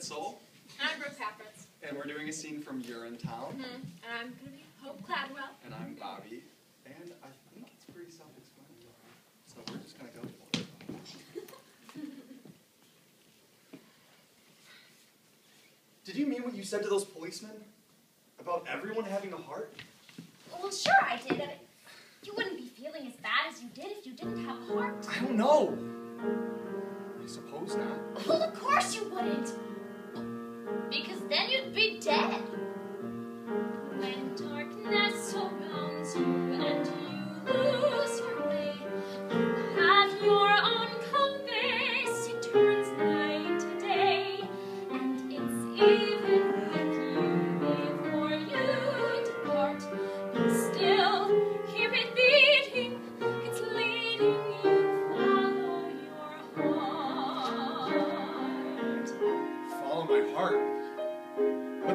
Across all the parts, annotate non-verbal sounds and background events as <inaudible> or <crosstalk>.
Nietzel, I'm Brooke Papritz. and we're doing a scene from Urinetown. Mm-hmm. And I'm going to be Hope Cladwell. And I'm Bobby, and I think it's pretty self-explanatory. So we're just gonna go for it. <laughs> Did you mean what you said to those policemen about everyone having a heart? Well, sure I did. I mean, you wouldn't be feeling as bad as you did if you didn't have a heart. I don't know. I suppose not. Well, of course you wouldn't. Because then you'd be dead.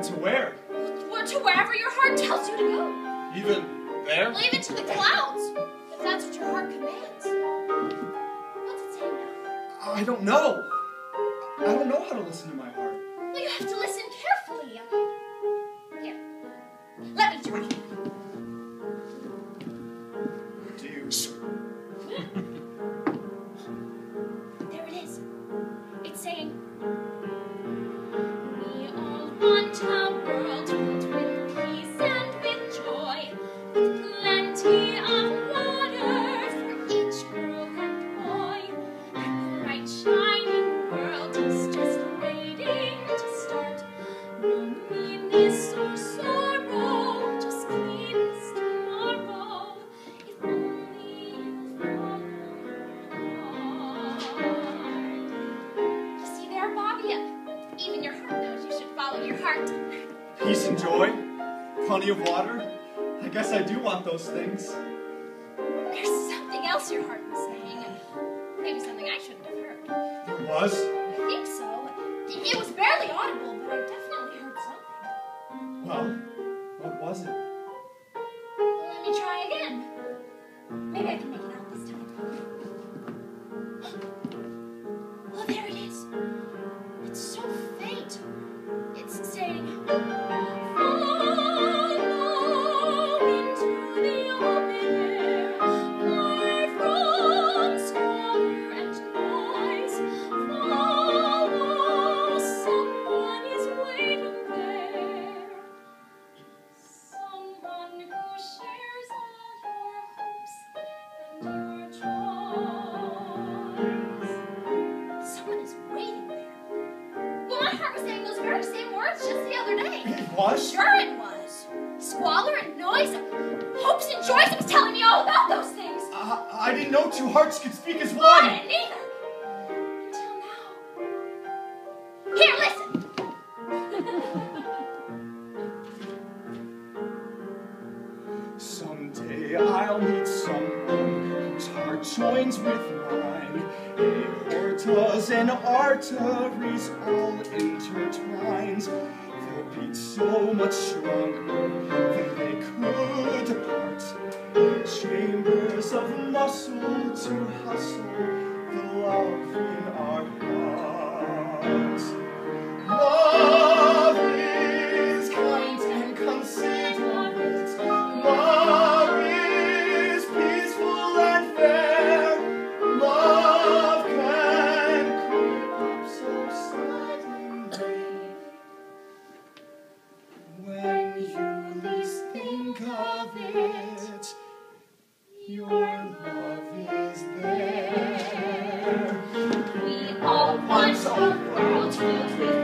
To where? Or to wherever your heart tells you to go. Even there? Well, even to the clouds, if that's what your heart commands. What's it say now? I don't know. I don't know how to listen to my heart. Well, you have to listen carefully. Here, let me try. You should follow your heart. Peace and joy. Plenty of water. I guess I do want those things. There's something else your heart was saying. Maybe something I shouldn't have heard. There was? I think so. It it was barely audible, but I definitely heard something. Well, what was it? My heart was saying those very same words just the other day. It was? Sure it was. Squalor and noise and hopes and joys. It was telling me all about those things. I, I didn't know two hearts could speak as one. I didn't either. Until now. Here, listen. Someday I'll meet someone whose heart joins with mine. And arteries all intertwined. They'll beat so much stronger than they could part. Chambers of muscle to hustle the love in our there. We all want world filled with